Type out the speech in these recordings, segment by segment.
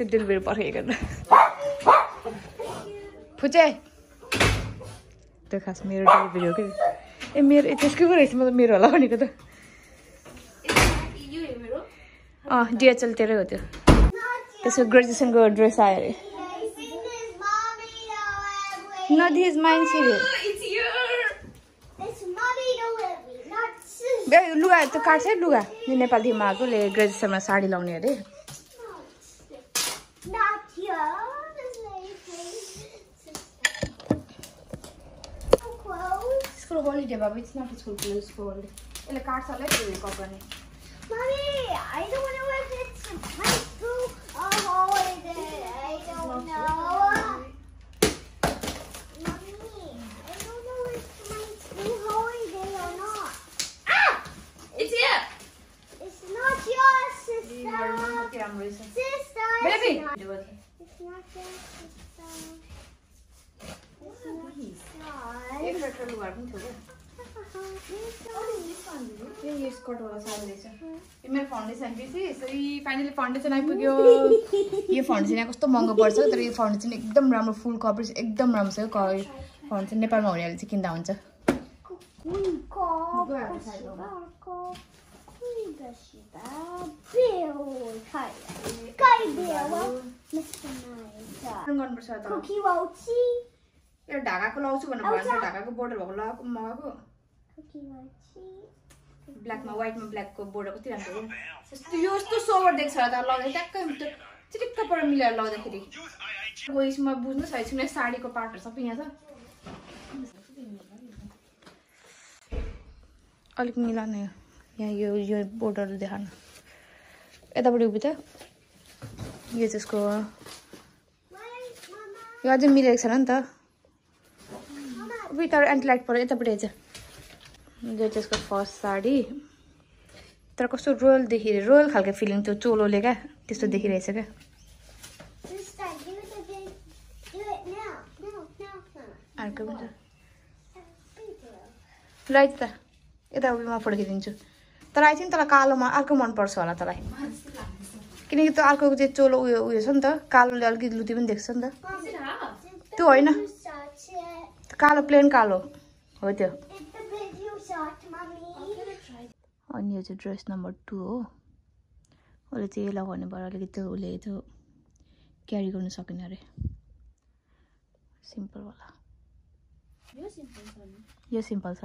त्यो डेलिभरी पर्खेको फुचे त्यो खास मेरो डेलिभरी हो कि ए मेरो त्यसकै पो रहेछ म त मेरो होला भनेको त अँ डिएचएल तेरै हो त्यो त्यसको ग्रेजुएसनको ड्रेस आयो अरे serious. ए लुगा त्यो काट्छ है लुगा यो नेपालीमा आएकोले ग्रेजुएसनमा साडी लाउने अरे school holiday, Baba. It's not a school holiday. School holiday. Illa cards are like Mommy, I don't know if it's high school or holiday. I don't know. Mommy, I don't know if it's my school holiday or not. Ah! It's here. It's not sister. Sister. Baby. It's not, it's not your sister. लुगाहरू पनि थियो क्या यो स्कर्टवाला साडी रहेछ यो मेरो foundation बेसी यसरी फाइनली फाउन्डेसन आइपुग्यो यो फाउन्डेसन यहाँ कस्तो महँगो पर्छ तर यो फाउन्डेसन एकदम राम्रो फुल कभरेज एकदम राम्रो छ यो फाउन्डेसन नेपालमा हुनेहरूले चाहिँ किन्दा हुन्छ गर्नुपर्छ यो ढाकाको लाउँछु भनेर भन्छ ढाकाको बोर्डर भएको लगाएको मगाएको. ब्ल्याकमा व्हाइटमा ब्ल्याकको बोर्डर कति राम्रो यस्तो यो यस्तो सोबर देख्छ र त लगाउँदा ट्याक्कै त्यो चिटिक्क पर मिलाएर लगाउँदाखेरि अब यसमा बुझ्नु सकेको छैन साडीको पार्टहरू सबै यहाँ छ अलिक मिलाउने यहाँ यो यो बोर्डरहरू देखाउन यतापट्टि उभि त यो चाहिँ यसको यो अझै मिलेको छैन नि त उभि तर एन्टी लाइट पऱ्यो यतापट्टि चाहिँ यो चाहिँ यसको फर्स्ट साडी। तर कस्तो रोयल देखि रोयल खालको फिलिङ त्यो चोलोले क्या त्यस्तो देखिरहेछ क्या. अर्को पनि. राइट त यता उभिमा फोटो खिचिदिन्छु तर थिङ्क तँलाई कालोमा अर्को मनपर्छ होला तँलाई। किनकि त्यो अर्को चाहिँ चोलो उयो उयो छ नि त कालोले अलिकति लुती पनि देख्छ नि त। त्यो होइन। कालो प्लेन कालो। हो त्यो. अनि यो चाहिँ ड्रेस नम्बर टू हो। उसले चाहिँ यो लगाउने भएर अलिकति त्यो उसले त्यो क्यारी गर्नु सकेन अरे। सिम्पलवाला यो सिम्पल छ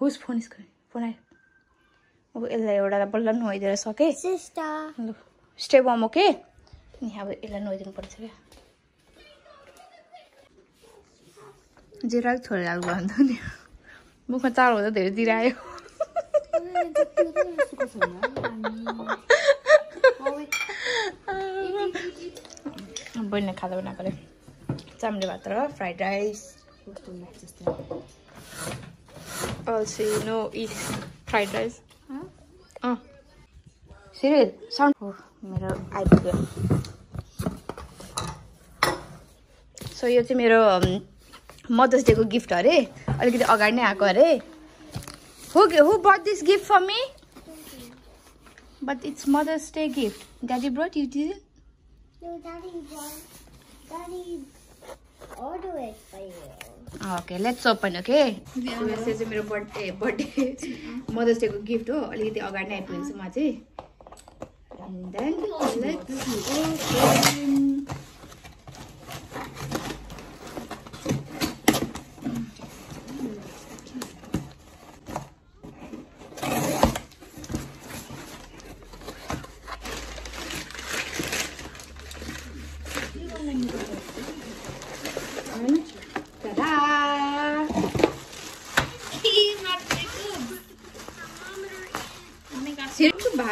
हुस फोन स्क्रिन फोन आयो। अब यसलाई एउटा बल्ल नुहाइदिएर सकेँ। स्टे बम ओके अनि अब यसलाई नुहाइदिनु पर्छ क्या। जिरा छोडेर अन्त नि मुखमा चारो हुँदा धेरै जिरा आयो बहिनीले खाजा बनाएको अरे चाम्रे भात र फ्राइड राइस अल्छी नो इट फ्राइड राइस अँ सिरियल साउन्ड हो मेरो आइपुग्यो सो यो चाहिँ मेरो मदर्स डेको गिफ्ट अरे अलिकति अगाडि नै आएको अरे। हु हु but this gift for me but it's Mother's Day gift daddy brought you did you. Okay let's open okay चाहिँ मेरो बर्थडे बर्थडे मदर्स डेको गिफ्ट हो अलिकति अगाडि नै आइपुगेको छु म चाहिँ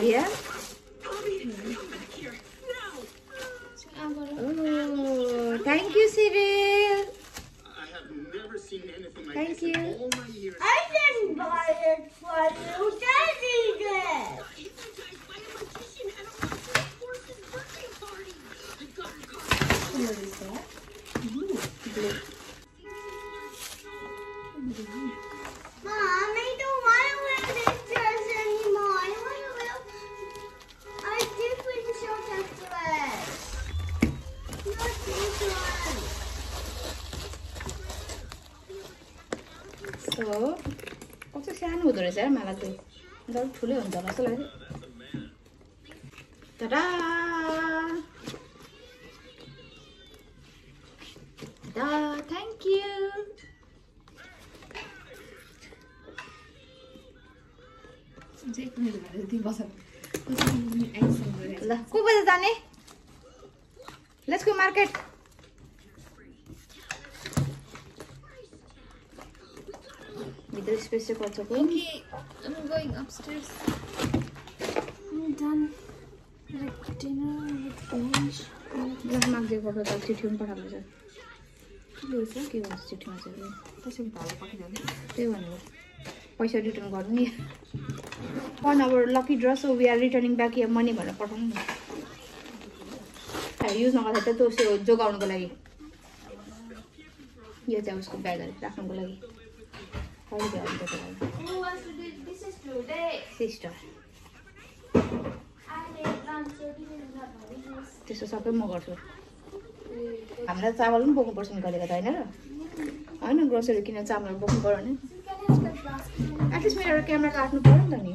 yet? Oh, thank you, Cyril. I have never seen anything like thank this you. in all my years. I didn't buy it for you. Daddy did. What is that? Hmm. Blue. अन्त अलिक ठुलै हुन्छ होला जस्तो लाग्यो you ल को बजार जाने? लेट्स गो मार्केट भित्र स्पेस चाहिँ पर्छ. ल माग्दिएको त चिठी पनि पठाएको छ के भन्छ चिठीमा चाहिँ त्यसरी भाडा पठाइदिनु त्यही भनेको पैसा रिटर्न गर्नु नि one hour lucky draw so we are returning back your money भनेर पठाउनु नि युज नगर्दा त त्यो जोगाउनुको लागि यो चाहिँ उसको ब्यागहरू राख्नुको लागि सिस्टर. त्यस्तो सबै म गर्छु। हामीलाई चामल पनि बोक्नुपर्छ नि कहिले कता होइन र? होइन ग्रोसरी किनेर चामल बोक्नु पऱ्यो भने. एटलिस्ट मेरो एउटा क्यामेरा काट्नु पऱ्यो नि त नि.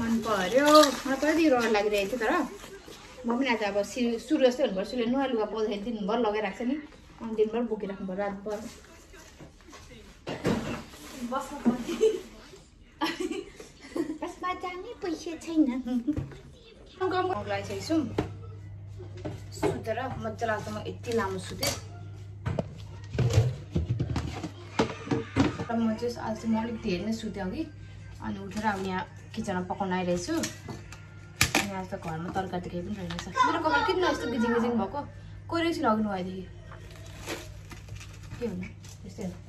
मन पऱ्यो मलाई पहिल्यैदेखि रहर लागिरहेको थियो तर म पनि आज अब सि सुरु जस्तै हुनुपर्छ। नयाँ लुगा पाउँदाखेरि दिनभर लगाइरहेको छ नि। अनि दिनभर बोकिराख्नु पऱ्यो रातभर। बसमा जाने पैसा छैन गाउँको लगाइसकेको छु सुतेर मजा लाग्छ म यति लामो सुतेँ म चाहिँ आज चाहिँ म अलिक धेरै नै सुतेँ अघि अनि उठेर अब यहाँ किचनमा पकाउन आइरहेछु अनि आज त घरमा तरकारी केही पनि रहेनछ मेरो कपाल किन यस्तो गिजिङ गिजिङ भएको कोरेको छु अघि नुहाइदेखि के भन्नु त्यस्तै हो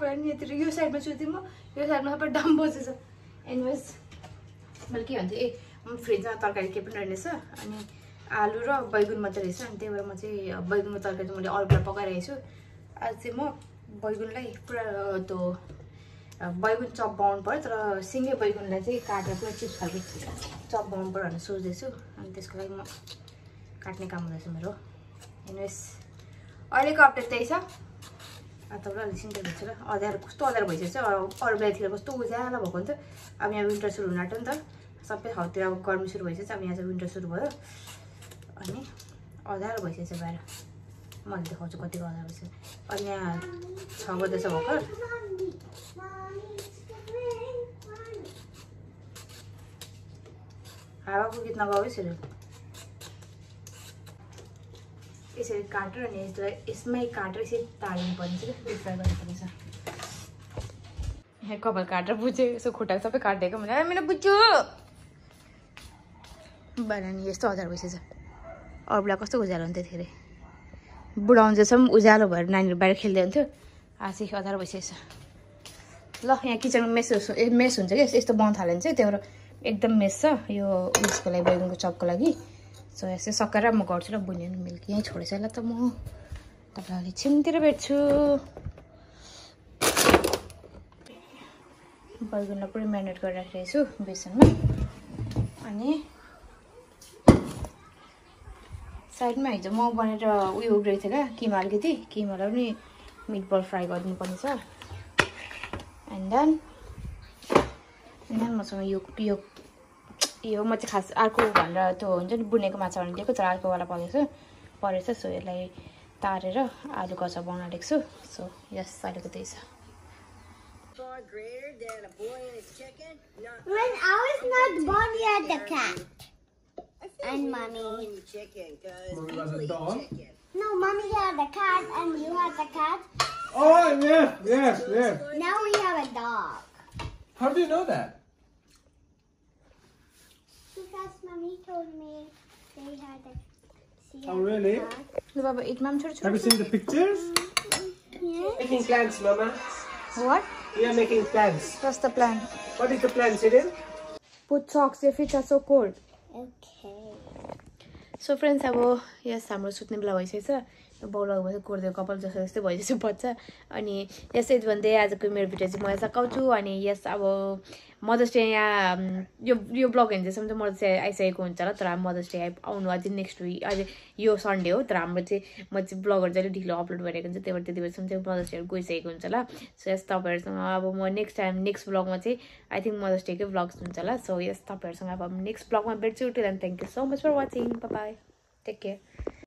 कपडा नि यतिर यो साइडमा सुतेँ म यो साइडमा सबै डम बसेछ। एनिवेज मैले के भन्थेँ ए फ्रिजमा तरकारी केही पनि रहेनछ अनि आलु र बैगुन मात्रै रहेछ अनि त्यही भएर म चाहिँ बैगुनको तरकारी चाहिँ मैले अरू बेला पकाइरहेको छु। आज चाहिँ म बैगुनलाई पुरा त्यो बैगुन चप बनाउनु पऱ्यो तर सिँगै बैगुनलाई चाहिँ काटेर पुरा चिप्स खालको चप बनाउनु पऱ्यो भनेर सोच्दैछु। अनि त्यसको लागि म काट्ने काम हुँदैछ मेरो। एनिवेज अहिलेको अपडेट त्यही छ। तपाईँलाई अलिक सिन्टर भइसक्यो र अँध्यारो कस्तो अँध्यारो भइसकेको छ अरू बेलातिर कस्तो उज्यालो भएको हुन्थ्यो अब यहाँ विन्टर सुरु हुन आँट्यो नि त सबै ठाउँतिर अब गर्मी सुरु भइसकेको छ अब यहाँ चाहिँ विन्टर सुरु भयो अनि अँध्यारो छ बाहिर मैले देखाउँछु कतिको अँध्यारो भइसक्यो अनि यहाँ छ बज्दैछ भर्खर हावाको गीत नगाऊ है यसरी यसरी काटेर अनि यसलाई यसमै काटेर यसरी तालिनु पर्ने चाहिँ क्या फ्राई गर्नुपर्नेछ यहाँ कपाल काटेर बुझ्यो यसो खुट्टाको सबै काटिदिएको। भने मेरो बुझ्छु बाहिर नि यस्तो हजार भइसकेछ। अरू बेला कस्तो उज्यालो हुन्थ्यो धेरै बुढा हुन्जेसम्म उज्यालो भएर नानीहरू बाहिर खेल्दै हुन्थ्यो। चाहिँ अधार भइसकेछ। ल यहाँ किचनमा मेस मेस हुन्छ क्या यस्तो बनाउनु थाल्यो भने चाहिँ त्यहाँबाट एकदम मेस छ यो उयसको लागि बैगुनको चपको लागि। सो यसो सकाएर म गर्छु र बुझ्यो नि मिल्क यहीँ छोडेछ ल त म तपाईँलाई अलिक छिमतिर भेट्छु। बैगुनलाई पुरै म्यारिनेट गरेर राखिरहेको छु बेसनमा। अनि साइडमा हिजो म बनाएर उयो उब्रेको थियो क्या किमा अलिकति। किमालाई पनि मिटबल फ्राई गरिदिनु पर्ने छ। एन्ड देन एन्ड देन मसँग यो यो यो म चाहिँ खास अर्को भनेर त्यो हुन्छ नि बुनेको माछा भनेर दिएको तर अर्कोवाला परेको छु परेछ सो यसलाई तारेर आलु कचा बनाउन आँटेको छु सो यस अहिलेको त्यही छ. When I was not born, you had the cat. And mommy. Mommy was a dog? No, mommy had the cat and you had the cat. Oh, yes, yes, yes. Now we have a dog. How do you know that? Mommy told me they had a. She Oh, really? लु बाबा इटमा पनि छोड्छु Have you seen the pictures? Yes. Making plans, Mama. What We are making plans. What's the plan? What is the plan, Cyril? Put socks if it's so cold. Okay. So friends अब यस हाम्रो सुत्ने बेला भइसकेको छ बाउला भएपछि कोर्दे कपाल जस्तो जस्तै जस्तो बच्छ अनि यसै भन्दै आजको मेरो भिडियो चाहिँ म सघाउँछु अनि यस अब मदर्स डे यहाँ यो यो ब्लग हेर्दैसम्म चाहिँ मदर्स डे आइसकेको हुन्छ होला तर मदर्स डे आउनु अझै नेक्स्ट विक अझै यो सन्डे हो तर हाम्रो चाहिँ म चाहिँ ब्लगहरू जहिले ढिलो अपलोड गरेको हुन्छ त्यही भएर त्यति बेलासम्म चाहिँ मदर्स डेहरू गइसकेको हुन्छ होला। सो यस तपाईँहरूसँग अब म नेक्स्ट टाइम नेक्स्ट ब्लगमा चाहिँ आई थिङ्क मदर्स डेकै ब्लग्स हुन्छ होला। सो यस तपाईँहरूसँग अब नेक्स्ट ब्लगमा भेट्छु। Till and thank you so much for watching bye take care